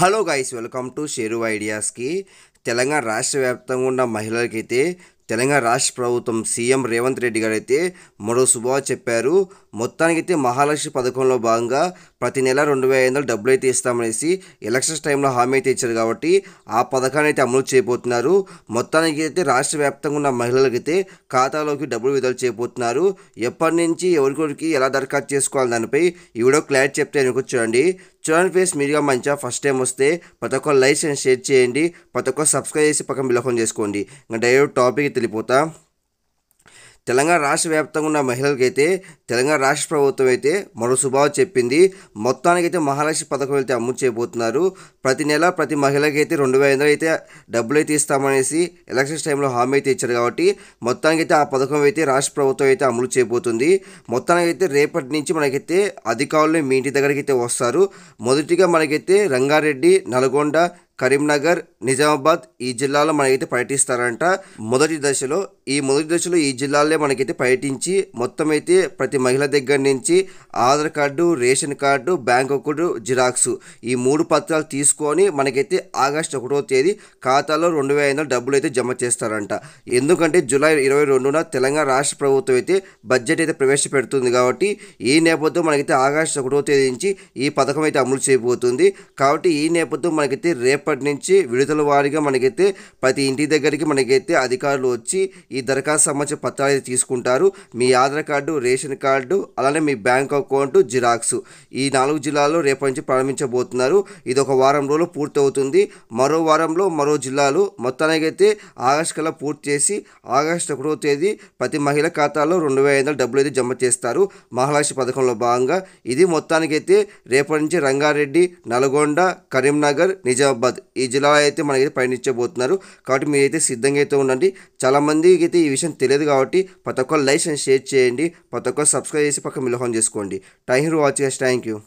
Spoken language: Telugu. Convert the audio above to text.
Hello guys welcome to share ఐడియాస్కి Telangana రాష్ట్ర వ్యాప్తంగా ఉన్న మహిళలకైతే తెలంగాణ రాష్ట్ర ప్రభుత్వం సీఎం రేవంత్ రెడ్డి గారు అయితే మరో శుభవార్త చెప్పారు. మొత్తానికైతే మహాలక్ష్మి పథకంలో భాగంగా ప్రతి నెల రెండు వేల ఐదు వందలు డబ్బులు అయితే ఇస్తామనేసి ఎలక్షన్స్ టైంలో హామీ అయితే ఇచ్చారు కాబట్టి ఆ పథకాన్ని అయితే అమలు చేయబోతున్నారు. మొత్తానికి అయితే రాష్ట్ర వ్యాప్తంగా ఉన్న మహిళలకైతే ఖాతాలోకి డబ్బులు విడుదల చేయబోతున్నారు. ఎప్పటి నుంచి ఎవరికొరికి ఎలా దరఖాస్తు చేసుకోవాలి దానిపై ఈ వీడియో క్లారిటీ చెప్తే అనుకోవచ్చండి చూడండి చూడండి ఫేస్ మీరుగా మంచిగా ఫస్ట్ టైం వస్తే ప్రతి ఒక్క లైక్ అండ్ షేర్ చేయండి ప్రతి ఒక్క సబ్స్క్రైబ్ చేసి పక్కన బిలఫోన్ చేసుకోండి. ఇంకా డైరెక్ట్ టాపిక్ తెలిపోతా తెలంగాణ రాష్ట్ర వ్యాప్తంగా ఉన్న మహిళలకైతే తెలంగాణ రాష్ట్ర ప్రభుత్వం అయితే మరో శుభావ చెప్పింది. మొత్తానికైతే మహాలక్ష్మి పథకం అయితే అమలు చేయబోతున్నారు. ప్రతి నెల ప్రతి మహిళకైతే రెండు వేల ఐదు అయితే డబ్బులు అయితే ఇస్తామనేసి ఎలక్షన్స్ టైంలో హామీ అయితే ఇచ్చారు కాబట్టి మొత్తానికైతే ఆ పథకం అయితే రాష్ట్ర ప్రభుత్వం అయితే అమలు చేయబోతుంది. మొత్తానికైతే రేపటి నుంచి మనకైతే అధికారులు మీ ఇంటి దగ్గరికి అయితే వస్తారు. మొదటిగా మనకైతే రంగారెడ్డి నల్గొండ కరీంనగర్ నిజామాబాద్ ఈ జిల్లాలో మనకైతే పర్యటిస్తారంట. మొదటి దశలో ఈ మొదటి దశలో ఈ జిల్లాలే మనకైతే పర్యటించి మొత్తం అయితే ప్రతి మహిళ దగ్గర నుంచి Aadhaar card ration card bank account xerox ఈ మూడు పత్రాలు తీసుకొని మనకైతే ఆగస్ట్ ఒకటో తేదీ ఖాతాలో రెండు వేల ఐదు డబ్బులు అయితే జమ చేస్తారంట. ఎందుకంటే జూలై ఇరవై రెండున తెలంగాణ రాష్ట్ర ప్రభుత్వం అయితే బడ్జెట్ అయితే ప్రవేశపెడుతుంది కాబట్టి ఈ నేపథ్యం మనకైతే ఆగస్ట్ ఒకటో తేదీ నుంచి ఈ పథకం అయితే అమలు చేయబోతుంది. కాబట్టి ఈ నేపథ్యం మనకైతే రేపు రేపటి నుంచి విడుదల వారిగా మనకైతే ప్రతి ఇంటి దగ్గరికి మనకైతే అధికారులు వచ్చి ఈ దరఖాస్తు సంబంధించిన పత్రాలు అయితే తీసుకుంటారు. మీ ఆధార్ కార్డు రేషన్ కార్డు అలానే మీ బ్యాంక్ అకౌంట్ జిరాక్స్ ఈ నాలుగు జిల్లాల్లో రేపటి నుంచి ప్రారంభించబోతున్నారు. ఇది ఒక వారం రోజులు పూర్తవుతుంది. మరో వారంలో మరో జిల్లాలు మొత్తానికైతే ఆగస్టు కల్లా పూర్తి చేసి ఆగస్టు ఒకటో తేదీ ప్రతి మహిళ ఖాతాలో రెండు వేల ఐదు డబ్బులు అయితే జమ చేస్తారు. మహాలక్ష్మి పథకంలో భాగంగా ఇది మొత్తానికైతే రేపటి నుంచి రంగారెడ్డి నల్గొండ కరీంనగర్ నిజామాబాద్ ఈ జిల్లాలో అయితే మనకైతే పయనించబోతున్నారు. కాబట్టి మీరైతే సిద్ధంగా అయితే ఉండండి. చాలామందికి అయితే ఈ విషయం తెలియదు కాబట్టి ప్రతి ఒక్కరు లైక్ అండ్ షేర్ చేయండి. ప్రతి ఒక్కరు సబ్స్క్రైబ్ చేసి పక్క మిలహం చేసుకోండి. Thank you watching thank you.